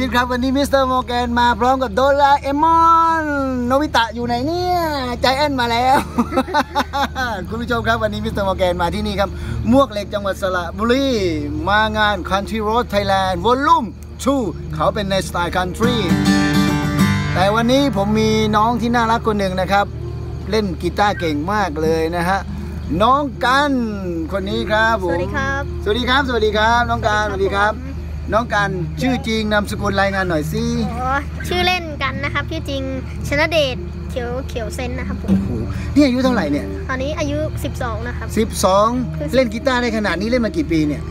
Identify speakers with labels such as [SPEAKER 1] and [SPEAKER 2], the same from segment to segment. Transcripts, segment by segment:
[SPEAKER 1] Hello สวัสดีทุกชีวิตครับ วันนี้มิสเตอร์โมแกนมาพร้อมกับโดราเอมอนโนบิตะอยู่ไหนเนี่ยไจแอนท์มาแล้ว คุณผู้ชมครับวันนี้มิสเตอร์โมแกนมาที่นี่ครับมวกเหล็กจังหวัดสระบุรีมางาน Country Road Thailand Volume 2เขาเป็นในสไตล์ Country แต่วันนี้ผมมีน้องที่น่ารักคนหนึ่งนะครับ เล่นกีตาร์เก่งมากเลยนะฮะน้องกัณฑ์คนนี้ครับผม
[SPEAKER 2] สวัสดีครับ
[SPEAKER 1] สวัสดีครับ สวัสดีครับ น้องกัณฑ์สวัสดีครับ น้องการชื่อจริงนามสกุลรายงานหน่อยสิ
[SPEAKER 2] อ๋อชื่อเล่นกันนะครับชื่อจริงชนะเดชเขียวเขียวเซนนะครับผม
[SPEAKER 1] โอ้โหนี่อายุเท่าไหร่เนี่ย
[SPEAKER 2] ตอนนี้อายุ 12 นะครับ
[SPEAKER 1] 12 เล่นกีตาร์ได้ขนาดนี้เล่นมากี่ปีเนี่ย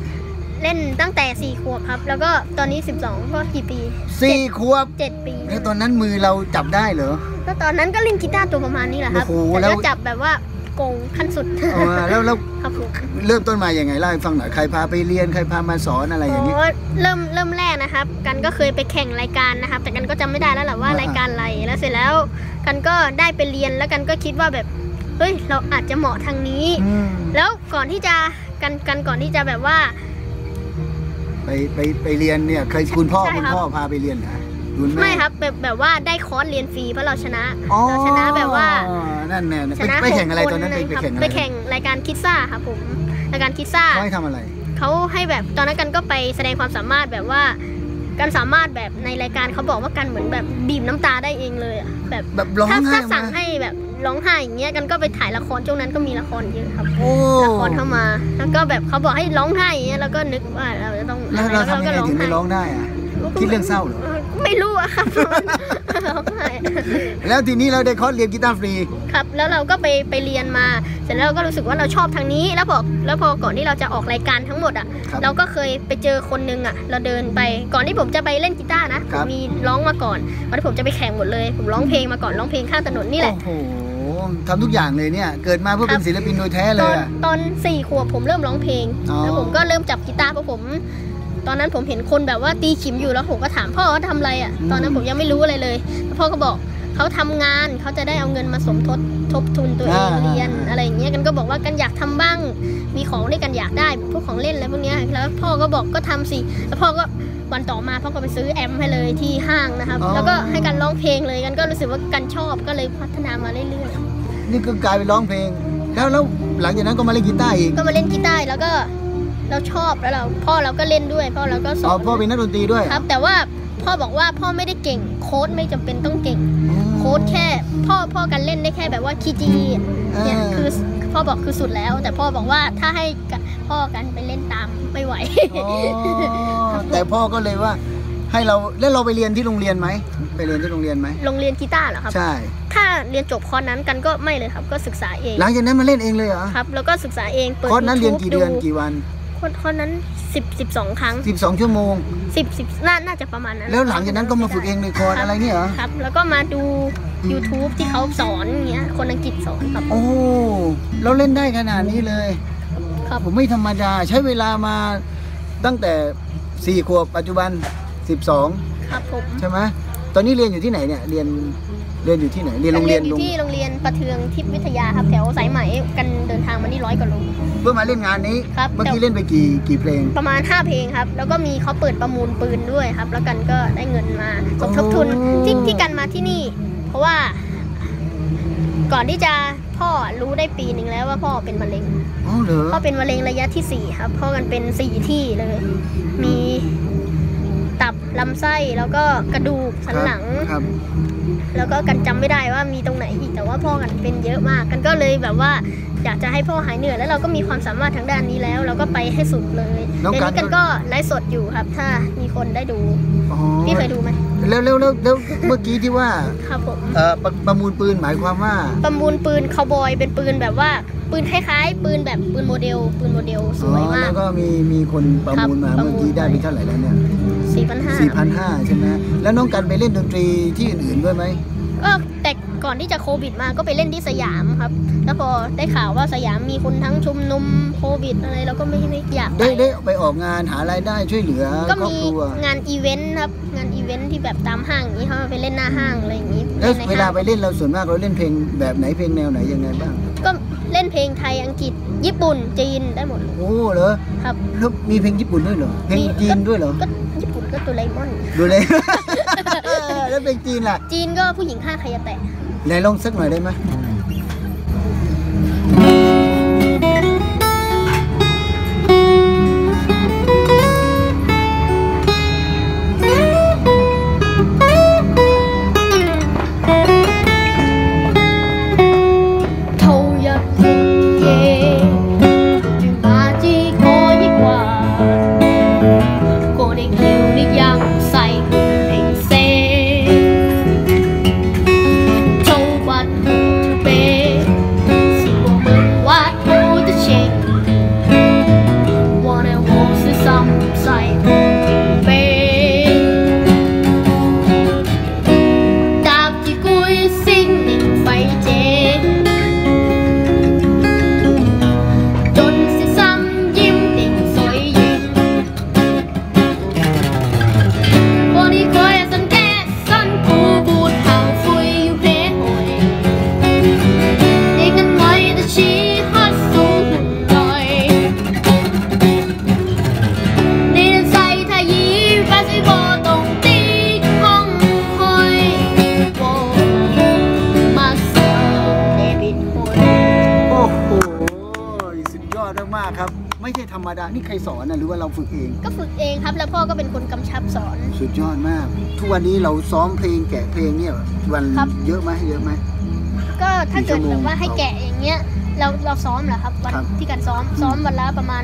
[SPEAKER 2] เล่นตั้งแต่ 4 ขวบครับ แล้วก็ตอนนี้ 12ก็กี่ปี
[SPEAKER 1] สี่ขวบ
[SPEAKER 2] เจ็ดปี
[SPEAKER 1] แล้วตอนนั้นมือเราจับได้เหรอ
[SPEAKER 2] ก็ตอนนั้นก็เล่นกีตาร์ตัวประมาณนี้แหละครับ
[SPEAKER 1] โอ้โห
[SPEAKER 2] แต่
[SPEAKER 1] แล้ว
[SPEAKER 2] ก็จับแบบว่าโกงขั้นสุด
[SPEAKER 1] เอามาแล้วแล้ว
[SPEAKER 2] ครับผม
[SPEAKER 1] เริ่มต้นมาอย่างไงเล่าให้ฟังหน่อยใครพาไปเรียนใครพามาสอนอะไรอย่างนี้
[SPEAKER 2] อ๋อเริ่มเริ่มแรกนะครับ กันก็เคยไปแข่งรายการนะครับ แต่กันก็จำไม่ได้แล้วแหละว่า
[SPEAKER 1] อ่าร
[SPEAKER 2] รายการอะไรแล้วเสร็จแล้ว กันก็ได้ไปเรียนแล้วกันก็คิดว่าแบบเฮ้ยเราอาจจะเหมาะทางนี้
[SPEAKER 1] อืม
[SPEAKER 2] แล้วก่อนที่จะกันกันก่อนที่จะแบบว่า
[SPEAKER 1] ไปไปไปเรียนเนี่ยเคยคุณพ่อ
[SPEAKER 2] ใช่
[SPEAKER 1] คุณ
[SPEAKER 2] ครับ
[SPEAKER 1] พ่อพาไปเรียนนะ คุณแม่
[SPEAKER 2] ไม่ครับแบบแบบว่าได้คอร์สเรียนฟรีเพราะเราชนะ
[SPEAKER 1] อ๋อ
[SPEAKER 2] เราชนะแบบว่า
[SPEAKER 1] นั่นแน่
[SPEAKER 2] ช
[SPEAKER 1] ไป
[SPEAKER 2] นะ
[SPEAKER 1] ไปแข่งอะไร
[SPEAKER 2] หก
[SPEAKER 1] ตอนนั้น
[SPEAKER 2] ค
[SPEAKER 1] ไปไป
[SPEAKER 2] เลยครับ
[SPEAKER 1] แข่งอะไร
[SPEAKER 2] ไปแข่งรายการคิดซ่าครับผมรายการคิดซ่า
[SPEAKER 1] เขาให้ทำอะไร
[SPEAKER 2] เขาให้แบบตอนนั้นกันก็ไปแสดงความสามารถแบบว่ากันสามารถแบบในรายการเขาบอกว่ากันเหมือนแบบบีบน้ำตาได้เองเลยอะแบบ
[SPEAKER 1] แบบร้อง
[SPEAKER 2] ถ้า
[SPEAKER 1] ไห้
[SPEAKER 2] ถ้าสั่ง
[SPEAKER 1] มา
[SPEAKER 2] ให้แบบร้องไห้อย่างเงี้ยกันก็ไปถ่ายละครช่วงนั้นก็มีละครเยอะครับ
[SPEAKER 1] โอ้
[SPEAKER 2] ละครเข้ามาแล้วก็แบบเขาบอกให้ร้องไห้อย่างเงี้ยแล้วก็นึกว่าเราจะต้อง
[SPEAKER 1] แล้วเราทำยังไงถึงไม่ร้องได้อะ คิดเรื่องเศร้าเหรอ
[SPEAKER 2] ไม่รู้อะครับร้องไห้
[SPEAKER 1] แล้วทีนี้เราได้คอร์สเรียนกีตาร์ฟรี
[SPEAKER 2] ครับ แล้วเราก็ไปไปเรียนมา เสร็จแล้วเราก็รู้สึกว่าเราชอบทางนี้ แล้วพอแล้วพอก่อนที่เราจะออกรายการทั้งหมดอะ
[SPEAKER 1] ครับ
[SPEAKER 2] เราก็เคยไปเจอคนนึงอะเราเดินไปก่อนที่ผมจะไปเล่นกีตาร์นะผ
[SPEAKER 1] ครั
[SPEAKER 2] ม
[SPEAKER 1] บ
[SPEAKER 2] มีร้องมาก่อนก่อนที่ผมจะไปแข่งหมดเลย ผมร้องเพลงมาก่อนร้องเพลงข้างถนนนี่แหละ
[SPEAKER 1] โอ้โหทำทุกอย่างเลยเนี่ย เกิดมาเพื่อเป็นศิลปินโดยแท้เล
[SPEAKER 2] ต
[SPEAKER 1] ย
[SPEAKER 2] อน
[SPEAKER 1] อะ
[SPEAKER 2] ตอนสี่ขวบผมเริ่มร้องเพลง
[SPEAKER 1] อ๋อ
[SPEAKER 2] แล้วผมก็เริ่มจับกีตาร์เพราะผม ตอนนั้นผมเห็นคนแบบว่าตีขิมอยู่แล้วผมก็ถามพ่อว่าทำอะไรอะ ตอนนั้นผมยังไม่รู้อะไรเลยแล้วพ่อก็บอกเขาทำงานเขาจะได้เอาเงินมาสมทบทบทุนตัวเองเรียนอะไรอย่างเงี้ยกันก็บอกว่ากันอยากทำบ้าง มีของที่กันอยากได้พวกของเล่นอะไรพวกเนี้ยแล้วพ่อก็บอกก็ทำสิแล้วพ่อก็วันต่อมาพ่อก็ไปซื้อแอมป์ให้เลยที่ห้างนะครับ แล้วก็ให้กันร้องเพลงเลยกันก็รู้สึกว่ากันชอบก็เลยพัฒนามาเรื่อยๆ
[SPEAKER 1] นี่ก็กลายเป็นร้องเพลง แล้วแล้วหลังจากนั้นก็มาเล่นกีตาร์อีก
[SPEAKER 2] ก็มาเล่นกีตาร์แล้วก็ เราชอบแล้วเราพ่อเราก็เล่นด้วย พ่อเราก็ส
[SPEAKER 1] อ๋
[SPEAKER 2] อ
[SPEAKER 1] อนพ่อเป็นนักดนตรีด้วย
[SPEAKER 2] ครับ แต่ว่าพ่อบอกว่าพ่อไม่ได้เก่ง โค้ดไม่จำเป็นต้องเก่งโค้ดแค่พ่อพ่อกันเล่นได้แค่แบบว่าคีจีเนี่ยคือพ่อบอกคือสุดแล้ว แต่พ่อบอกว่าถ้าให้กับพ่อกันไปเล่นตามไม่ไหว
[SPEAKER 1] อ๋อแต่พ่อก็เลยว่าให้เราแล้วเราไปเรียนที่โรงเรียนไหมไปเรียนที่โรงเรียนไหม
[SPEAKER 2] โรงเรียนกีตาร์เหรอครับ
[SPEAKER 1] ใช่
[SPEAKER 2] ถ้าเรียนจบคอร์สนั้นกันก็ไม่เลยครับ ก็ศึกษาเอง
[SPEAKER 1] หลังจากนั้นมาเล่นเองเลยเหรอ
[SPEAKER 2] ครับ แล้วก็ศึกษาเองเปิด
[SPEAKER 1] คอร์สนั้นเรียนกี่เดือน
[SPEAKER 2] YouTube
[SPEAKER 1] กี่วัน
[SPEAKER 2] คอร์สคอร์สนั้นสิบสิบสองครั้ง
[SPEAKER 1] 12ชั่วโมง
[SPEAKER 2] สิบสิบน่าน่าจะประมาณนั้น
[SPEAKER 1] แล้วหลังจากนั้นก็มาฝึกเองในคอร์สอะไรเนี่ยเหรอ
[SPEAKER 2] ครับ แล้วก็มาดู YouTube ที่เขาสอนอย่างเงี้ยคนอังกฤษสอนครับ
[SPEAKER 1] โอ้เราเล่นได้ขนาดนี้เลย
[SPEAKER 2] ครับ
[SPEAKER 1] ผมไม่ธรรมดาใช้เวลามาตั้งแต่4ขวบปัจจุบัน12
[SPEAKER 2] ครับผม
[SPEAKER 1] ใช่ไหม ตอนนี้เรียนอยู่ที่ไหนเนี่ยเรียนเรียนอยู่ที่ไหนเรียนโรงเรียน
[SPEAKER 2] อยู่ที่โรงเรียนประเทืองทิพย์วิทยาครับแถวสายไหมกันเดินทางมานี่ร้อยกว่าโล
[SPEAKER 1] เพื่อมาเล่นงานนี้
[SPEAKER 2] ครับ
[SPEAKER 1] เมื่อกี้เล่นไปกี่กี่เพลง
[SPEAKER 2] ประมาณ 5 เพลงครับ แล้วก็มีเขาเปิดประมูลปืนด้วยครับ แล้วกันก็ได้เงินมาสมทบทุน
[SPEAKER 1] โอ้
[SPEAKER 2] ที่ที่กันมาที่นี่ เพราะว่า ก่อนที่จะพ่อรู้ได้ปีหนึ่งแล้วว่าพ่อเป็นมะเร็ง
[SPEAKER 1] อ๋อเหรอ
[SPEAKER 2] พ่อเป็นมะเร็งระยะที่สี่ครับพ่อกันเป็นสี่ที่เลย มี ตับลำไส้แล้วก็กระดูกสันหลัง
[SPEAKER 1] ครับ
[SPEAKER 2] แล้วก็กันจำไม่ได้ว่ามีตรงไหนอีกแต่ว่าพ่อกันเป็นเยอะมาก กันก็เลยแบบว่าอยากจะให้พ่อหายเหนื่อยแล้วเราก็มีความสามารถทางด้านนี้แล้ว เราก็ไปให้สุดเลย
[SPEAKER 1] น้อง
[SPEAKER 2] ใน
[SPEAKER 1] กัน
[SPEAKER 2] นี้กันก็ไลฟ์สดอยู่ครับ ถ้ามีคนได้ดู
[SPEAKER 1] อ๋อ
[SPEAKER 2] พี่เคยดูไหม
[SPEAKER 1] แล้วแล้วแล้วแล้วเมื่อกี้ที่ว่า
[SPEAKER 2] ครับผม
[SPEAKER 1] เอ่อประประมูลปืนหมายความว่า
[SPEAKER 2] ประมูลปืนคาวบอยเป็นปืนแบบว่าปืนคล้ายๆ ปืนแบบปืนโมเดล ปืนโมเดลส
[SPEAKER 1] อ๋อ
[SPEAKER 2] วยมา
[SPEAKER 1] แล้
[SPEAKER 2] ก
[SPEAKER 1] วก็มีมีคนประมูลมา
[SPEAKER 2] ครับ
[SPEAKER 1] เมื่อกี้
[SPEAKER 2] ประมูล
[SPEAKER 1] ได้ไปเท่าไหร่แล้วเนี่ย
[SPEAKER 2] สี่พันห้า
[SPEAKER 1] สี่พันห้าใช่ไหมแล้วน้องกันไปเล่นดนตรีที่อื่นๆด้วยไหม
[SPEAKER 2] ก็แต่ ก่อนที่จะโควิดมาก็ไปเล่นที่สยามครับ แล้วพอได้ข่าวว่าสยามมีคนทั้งชุมนุมโควิดอะไรเราก็ไม่ไม่อยากไป
[SPEAKER 1] ได้ได้ไปออกงานหารายได้ช่วยเหลือ
[SPEAKER 2] ก็
[SPEAKER 1] ครอบ
[SPEAKER 2] มี
[SPEAKER 1] ครัว
[SPEAKER 2] งานอีเวนต์ครับงานอีเวนต์ที่แบบตามห้างอย่างนี้เขาไปเล่นหน้าห้างอะไรอย่างนี้
[SPEAKER 1] แล้ว
[SPEAKER 2] ใน
[SPEAKER 1] เวลา
[SPEAKER 2] ห้าง
[SPEAKER 1] ไปเล่นเราส่วนมากเราเล่นเพลงแบบไหนเพลงแนวไหนยังไงบ้าง
[SPEAKER 2] ก็เล่นเพลงไทยอังกฤษ ญี่ปุ่นจีนได้หมด
[SPEAKER 1] โอ้เหรอ
[SPEAKER 2] ครับ
[SPEAKER 1] แล้วมีเพลงญี่ปุ่นด้วยเหรอเพลง
[SPEAKER 2] มี
[SPEAKER 1] จีนด้วยเหรอ
[SPEAKER 2] ก็ญี่ปุ่นก็ตัวไลมอน
[SPEAKER 1] ดูเลย แล้วเป็นจีนล่ะ
[SPEAKER 2] จีนก็ผู้หญิงห้าใครจะแตะ
[SPEAKER 1] ไหนลองสักหน่อยได้ไหม
[SPEAKER 2] 头一半
[SPEAKER 1] รรมดา นี่ใครสอนนะหรือว่าเราฝึกเอง
[SPEAKER 2] ก็ฝึกเองครับ แล้วพ่อก็เป็นคนกำชับสอน
[SPEAKER 1] สุดยอดมาก ทุกวันนี้เราซ้อมเพลงแกะเพลงเนี่ยวัน
[SPEAKER 2] ครับ
[SPEAKER 1] เยอะไหมเยอะไหม
[SPEAKER 2] ก็ถ้าเกิด
[SPEAKER 1] กี่ชั่วโมง
[SPEAKER 2] แบบว่าให้แกะอย่างเงี้ย เราเราซ้อมเหรอครับวัน
[SPEAKER 1] ครับ
[SPEAKER 2] ที่การซ้อมซ้อมวันละประมาณ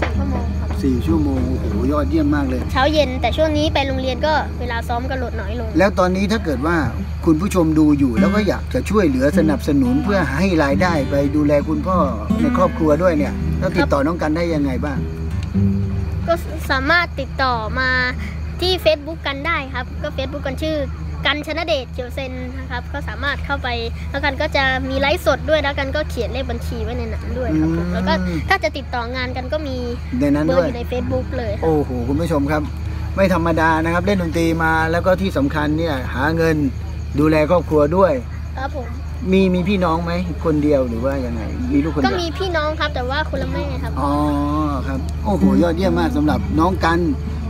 [SPEAKER 2] สี่ชั่วโมงครับ
[SPEAKER 1] สี่ชั่วโมงโอ้โหยอดเยี่ยมมากเลย
[SPEAKER 2] เช้าเย็นแต่ช่วงนี้ไปโรงเรียนก็เวลาซ้อมก็ลดน้อยลง
[SPEAKER 1] แล้วตอนนี้ถ้าเกิดว่าคุณผู้ชมดูอยู่ แล้วก็อยากจะช่วยเหลือสนับสนุนเพื่อให้รายได้ไปดูแลคุณพ่อในครอบครัวด้วยเนี่ย แล้วติดต่อน้องกันได้ยังไงบ้าง
[SPEAKER 2] ก็สามารถติดต่อมาที่ Facebook กันได้ครับ ก็ Facebook กันชื่อกันชนะเดชเขียวเซนนะครับ ก็สามารถเข้าไปแล้วกันก็จะมีไลฟ์สดด้วยแล้วกันก็เขียนเลขบัญชีไว้ในนั้นด้วยครับผม
[SPEAKER 1] อืม
[SPEAKER 2] แล้วก็ถ้าจะติดต่องานกันก็มี
[SPEAKER 1] ในนั้น
[SPEAKER 2] เบอ
[SPEAKER 1] ด้
[SPEAKER 2] ร์
[SPEAKER 1] วย
[SPEAKER 2] อยู่ใน Facebook เลยครับ
[SPEAKER 1] โอ้โหคุณผู้ชมครับ ไม่ธรรมดานะครับ เล่นดนตรีมาแล้วก็ที่สำคัญเนี่ยหาเงินดูแลครอบครัวด้วย
[SPEAKER 2] ครับผม
[SPEAKER 1] มีมีพี่น้องไหมคนเดียวหรือว่ายังไง มีลูกคน
[SPEAKER 2] ก็
[SPEAKER 1] เดียว
[SPEAKER 2] มีพี่น้องครับแต่ว่าคนละแม่ครับ
[SPEAKER 1] อ๋อครับ โอ้โหยอดเยี่ยมมากสำหรับน้องกัณฑ์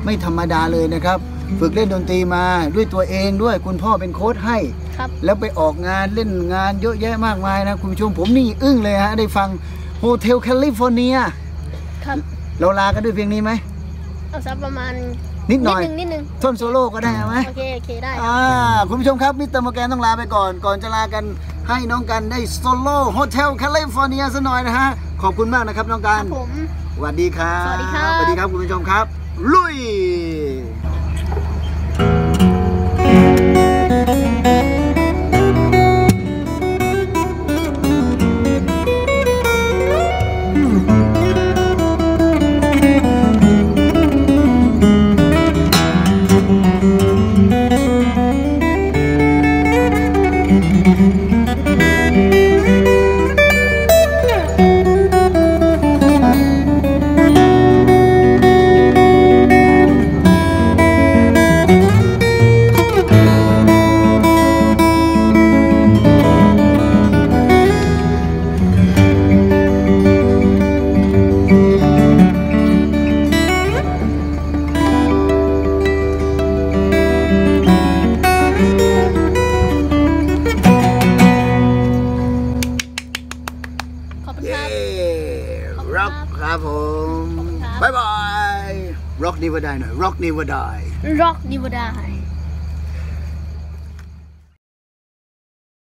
[SPEAKER 1] ไม่ธรรมดาเลยนะครับ ฝึกเล่นดนตรีมาด้วยตัวเองด้วยคุณพ่อเป็นโค้ชให้
[SPEAKER 2] ครับ
[SPEAKER 1] แล้วไปออกงานเล่นงานเยอะแยะมากมายนะ คุณผู้ชมผมนี่อึ้งเลยฮะ ได้ฟัง Hotel California ครั
[SPEAKER 2] บ
[SPEAKER 1] เราลากันด้วยเพลงนี้ไหม
[SPEAKER 2] เอาสักประมาณ
[SPEAKER 1] นิดห
[SPEAKER 2] นิ
[SPEAKER 1] น่
[SPEAKER 2] ด
[SPEAKER 1] อย
[SPEAKER 2] นึงนิดนึง
[SPEAKER 1] ท่อนโซโล่ก็ได้ไหม
[SPEAKER 2] โอเคโอเคได้
[SPEAKER 1] อ่าคุณผู้ชมครับมิสเตอร์โมแกนต้องลาไปก่อน ก่อนจะลากัน ให้น้องกัณฑ์ได้โซโล่ Hotel California ซะหน่อยนะฮะ ขอบคุณมากนะครับน้องกั
[SPEAKER 2] รั
[SPEAKER 1] น
[SPEAKER 2] บผม
[SPEAKER 1] สวัสดีครับ
[SPEAKER 2] สวัสดีครับ
[SPEAKER 1] สวัสดีครับคุณผู้ชมครับ ลุย
[SPEAKER 2] ขอบคุณครับบ๊า
[SPEAKER 1] ยบาย rock never die หน่อย
[SPEAKER 2] rock never d